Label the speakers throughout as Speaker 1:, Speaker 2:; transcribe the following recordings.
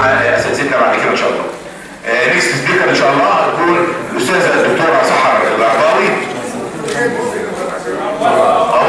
Speaker 1: اساتذتنا بعد كده إن شاء الله. آه، نيكست سبيكر إن شاء الله هتكون الأستاذة الدكتورة سحر
Speaker 2: العطاوي آه.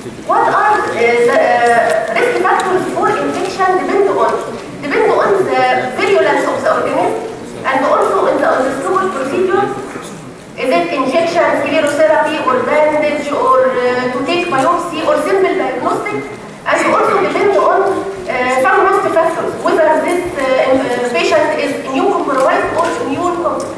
Speaker 2: What are uh, the risk factors for infection depend on? Depend on the virulence of the organism and also in the endoscopic procedure. Is it injection, sclerotherapy, or bandage, or uh, to take biopsy, or simple diagnostic? And also depend on uh, some risk factors, whether this patient is immune compromised or immune compromised.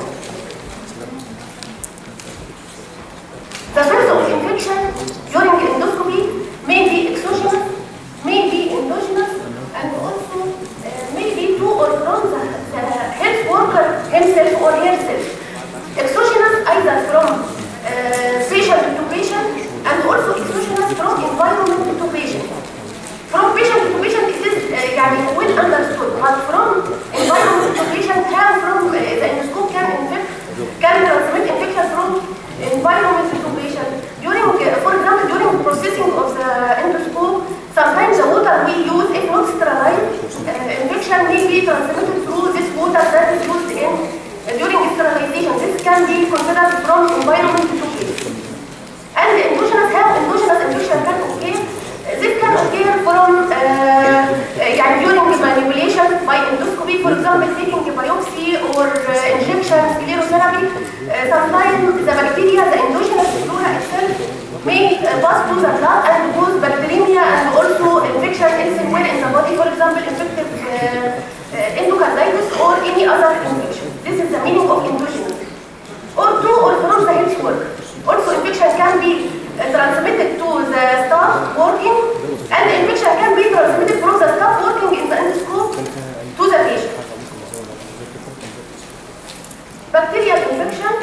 Speaker 2: right? Uh, infection may be transmitted through this water that is used in uh, during sterilization. This can be considered from environment to case. And endogenously have endogenous infection can occur. This can occur from uh, يعني during manipulation by endoscopy, for example, taking biopsy or uh, injection, sclerotherapy. Uh, sometimes the bacteria, the endogenous flora itself may uh, pass through the blood and cause bacteremia and also infection elsewhere in the body, for example, infective uh, uh, endocarditis or any other infection. This is the meaning of endogenous. Or two, or from the health worker. Also, infection can be uh, transmitted to the staff working, and the infection can be transmitted from the staff working in the endoscope to the patient. Bacterial infection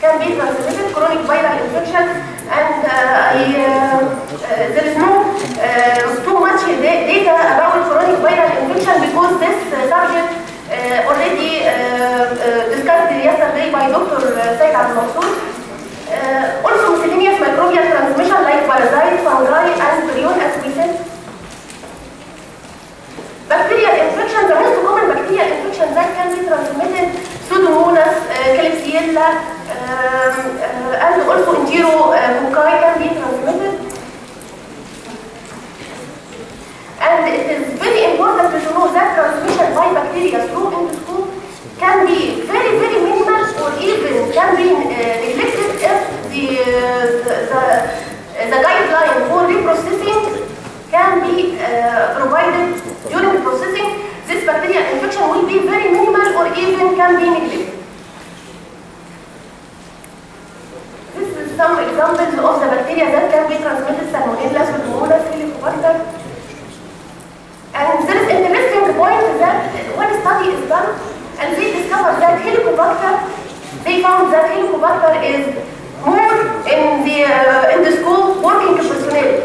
Speaker 2: can be transmitted, chronic viral infection, and uh, I, uh, uh, there is no uh, much da- data about chronic viral infection because this uh, subject uh, already uh, uh, discussed yesterday by Dr. Said Abdul. Uh, also miscellaneous microbial transmission like parasite, fungi, and prion as we said. Bacterial infection, the most common bacterial infection that can be transmitted, Pseudomonas, uh, Klebsiella, um, uh, and also Enterococci can be by bacteria through endoscope can be very, very minimal or even can be uh, neglected if the, uh, the, the, the guideline for reprocessing can be uh, provided during the processing. This bacterial infection will be very minimal or even can be neglected. This is some examples of the bacteria that can be transmitted Salmonella, Pseudomonas, Helicobacter. And there is interesting point that when a study is done and they discover that Helicobacter, they found Helicobacter is more in the uh, endoscope working personnel.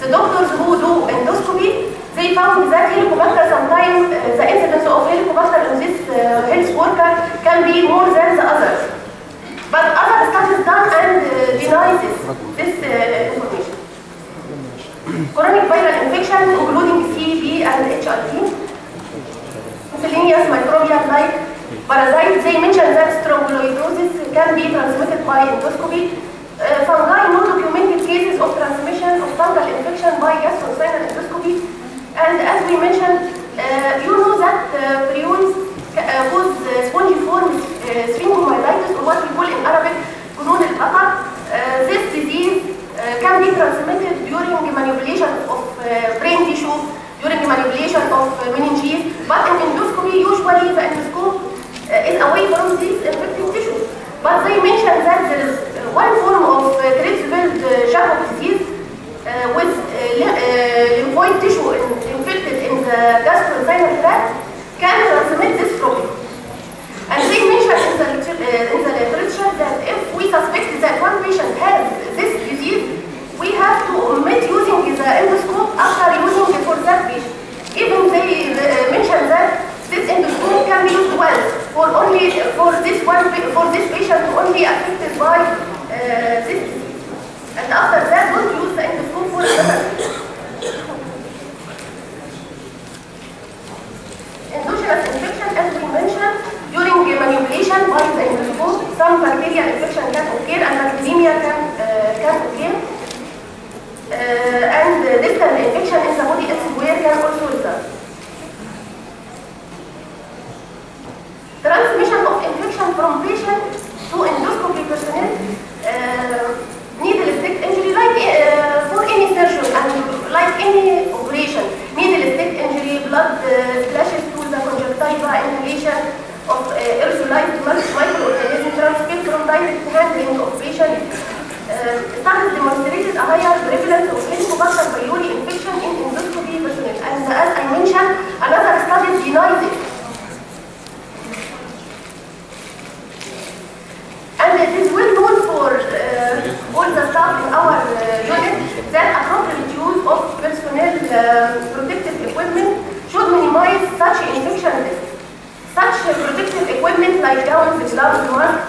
Speaker 2: The doctors who do endoscopy, they found that Helicobacter sometimes uh, the incidence of Helicobacter in this uh, health worker can be more than the others. But other studies done and uh, deny this, this uh, information. Chronic viral infection including CB and HIV. Miscellaneous microbial like parasites, they mentioned that strongyloidosis can be transmitted by endoscopy. Uh, fungi, no documented cases of transmission of fungal infection by gastrointestinal endoscopy. And as we mentioned, uh, you know that uh, prions cause uh, like that one, if it's not the one,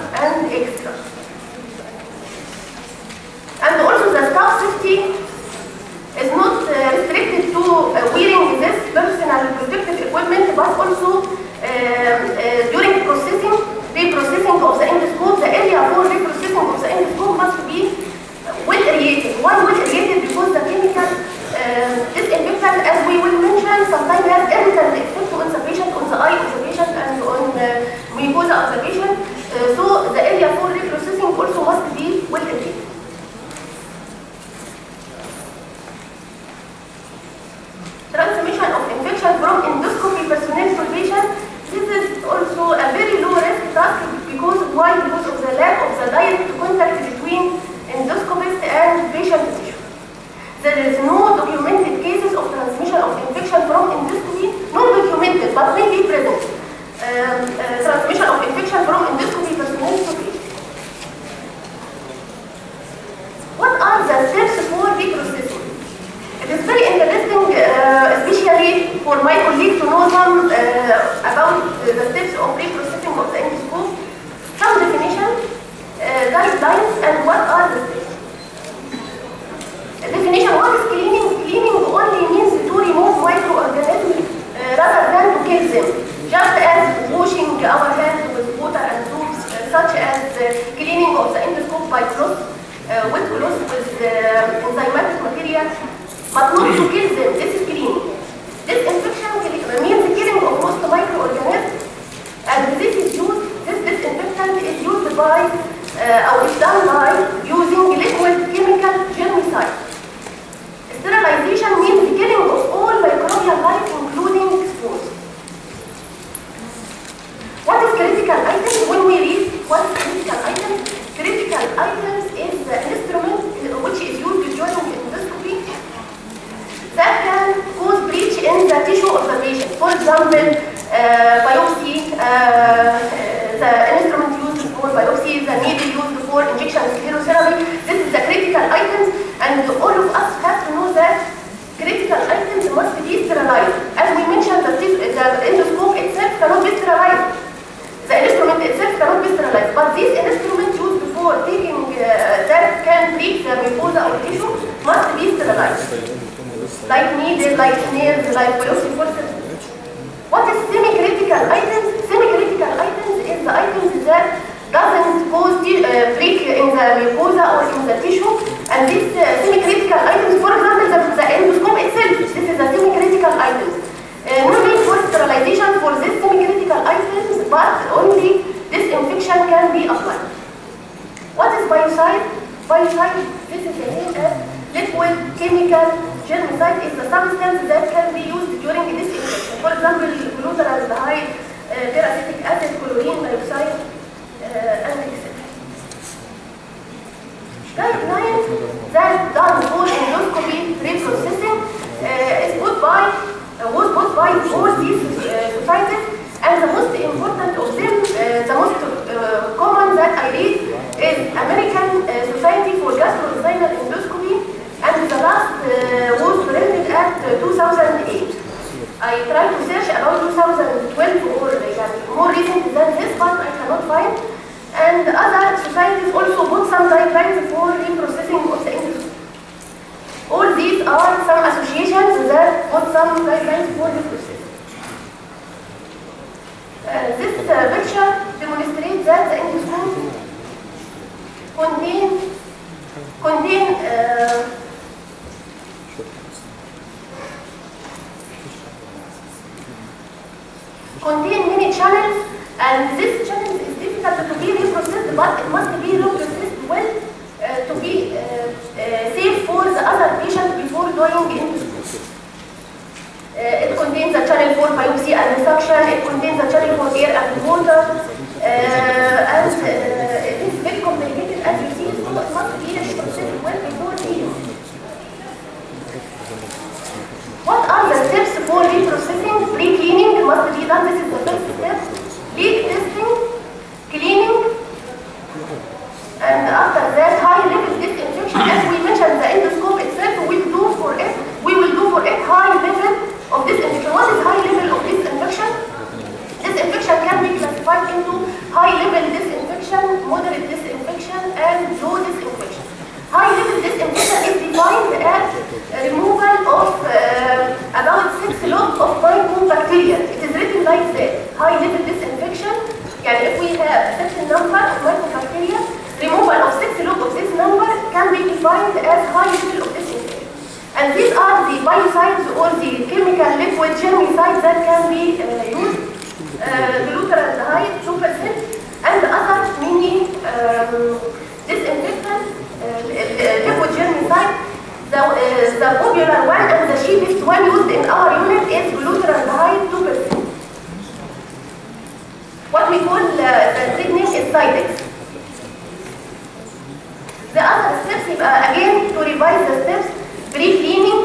Speaker 2: Uh, again to revise the steps pre-cleaning, cleaning,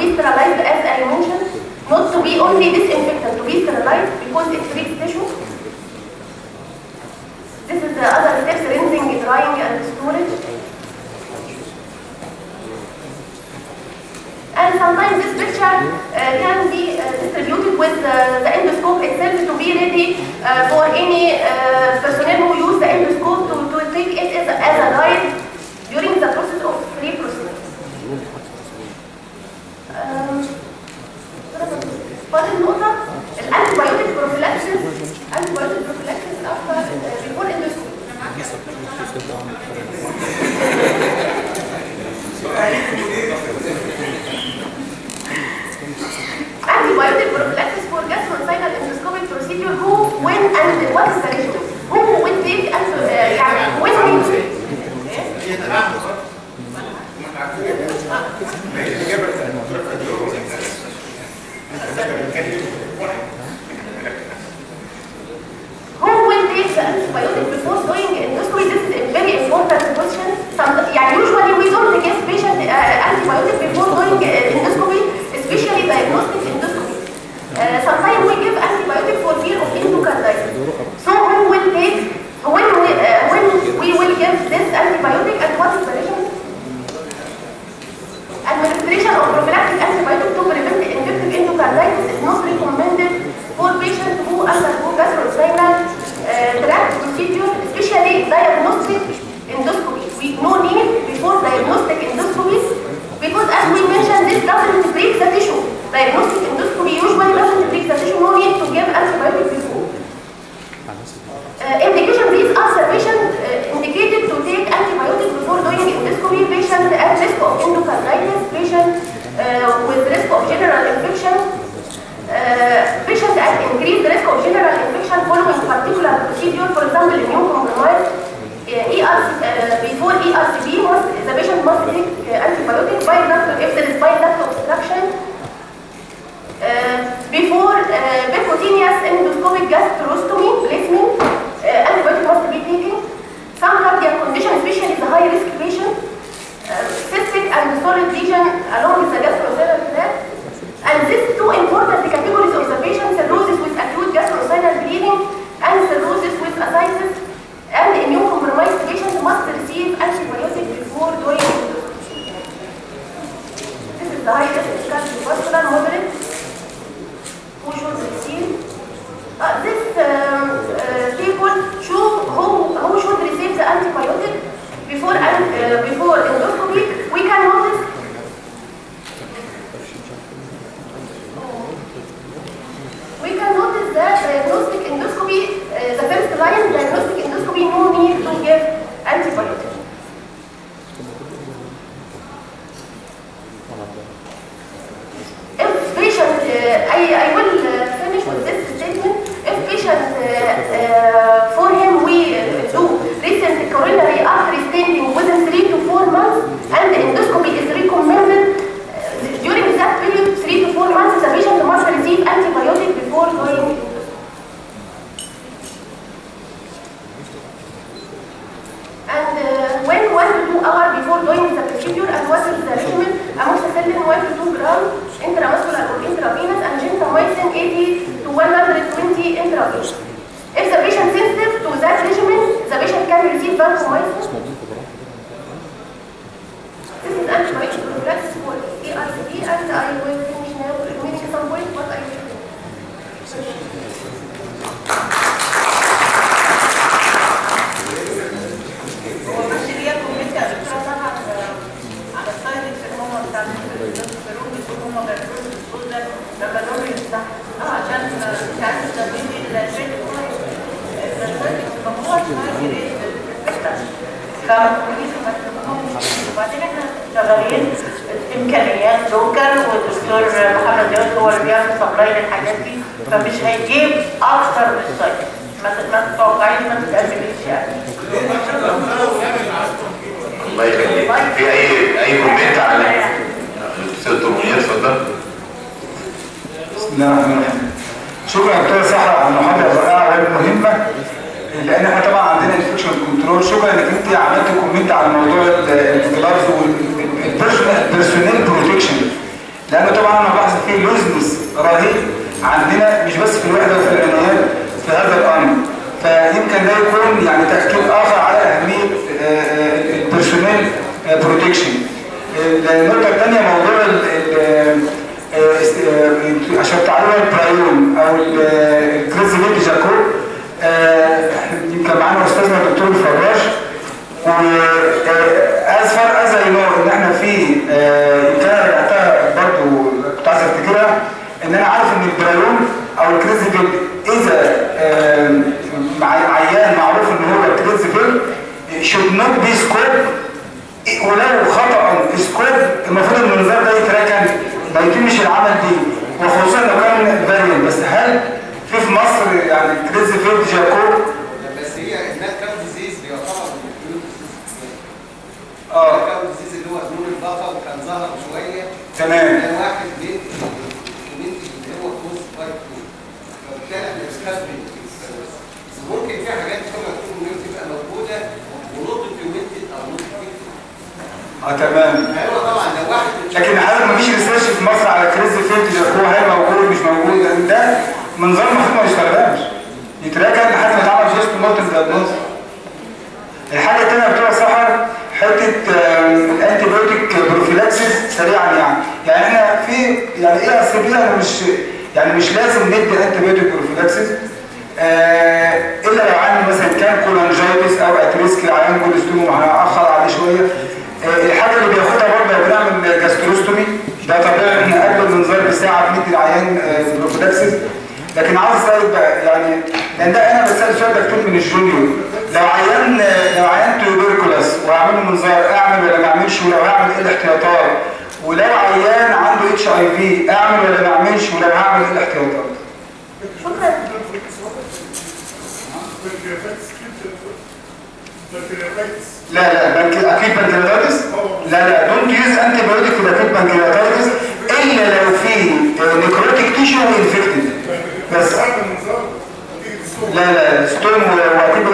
Speaker 2: be sterilized as I mentioned, not to be only disinfectant, to be sterilized because it treats tissue. This is the other steps, rinsing, drying, and storage. And sometimes this picture uh, can be uh, distributed with uh, the endoscope itself to be ready uh, for any uh, personnel who use the endoscope to, to take it as, as a patient
Speaker 3: must take
Speaker 2: light supply للحاجات دي فمش هيجيب أكتر من ال side ما ما تتوقعيش ما تتأمليش يعني.
Speaker 4: الله يخليك. في أي أي comment على أستاذ منير اتفضل.
Speaker 5: بسم الله الرحمن الرحيم شكرا دكتور سحر على المحاضرة الرائعة والمهمه لأن إحنا طبعا عندنا infection control شكرا إنك أنت عملت comment على موضوع ال gloves وال personal protection لأنه طبعا أنا بحث فيه looseness رهيب. عندنا مش بس في الوحدة وفي العنايات في هذا الأمر. فيمكن ده يكون يعني تأكيد آخر على أهمية ال personal protection النقطة الثانية موضوع ال- ال- آه، است- آه، عشان تعرفوا البرايون أو ال Creutzfeldt-Jakob آه، يمكن معانا أستاذنا الدكتور الفراش و as far as I know إن إحنا في آه، يمكن أنا رجعتها برضه كنت عايز افتكرها إن أنا عارف إن البرايون أو ال Creutzfeldt إذا مع- عيان معروف إن هو Creutzfeldt should not be scoped. ولو خطأ scope المفروض إن المنظار ده يتركن ما يتمش العمل دي. وخصوصا لو كان variant بس هل في في مصر يعني Creutzfeldt-Jakob؟
Speaker 6: بس هي ديزيز بيعتبر
Speaker 5: آه.
Speaker 6: كاو ديزيز اللي هو دهون البقر كان ظهر شوية.
Speaker 5: تمام.
Speaker 6: كان واحد بنت بنستخدم بس ممكن في حاجات كما تكون تبقى موجودة ونقطة يومنتد أو نقطة
Speaker 5: آه تمام.
Speaker 6: أيوه طبعا لو واحد
Speaker 5: لكن حضرتك مفيش ريسيرش في مصر على كريزي فيلد جاكوب هل موجود مش موجود. لأن ده منظار المفروض ما يستخدمش يتركن لحد ما يتعمل جوست مورتم دايجنوز الحاجة الثانية بتوع سحر حتة الانتي بيوتيك بروفيلاكسيس سريعا يعني. يعني إحنا في يعني إيه أصل بيها؟ أنا مش يعني مش لازم ندي انتيبيوتيك بروفيلاكسيس. آه، إلا لو عندي مثلا كان كولانجيتس أو اتريسكي عيان كولستوم هاخر عليه شوية. آه، الحاجة اللي بياخدها برضه بنعمل جاستروستومي. ده طبيعي إحنا أقل من ظرف ساعة بندي العيان آه، prophylaxis. لكن عاوز أسألك بقى يعني لأن ده أنا بسال سؤال دكتور من ال junior. لو عيان لو عيان tuberculous من منظار اعمل ولا ما أعملش؟ ولو هعمل إيه الاحتياطات؟ ولا عيان عنده HIV اعمل ولا ما اعملش؟ ولا هعمل إيه الاحتياطات؟
Speaker 2: برضه شكرا
Speaker 5: لا لا acute pancreatitis لا لا don't use antibiotic في acute pancreatitis إلا لو في necrotic tissue infected بس. لا لا
Speaker 2: ستوم
Speaker 4: وأكيد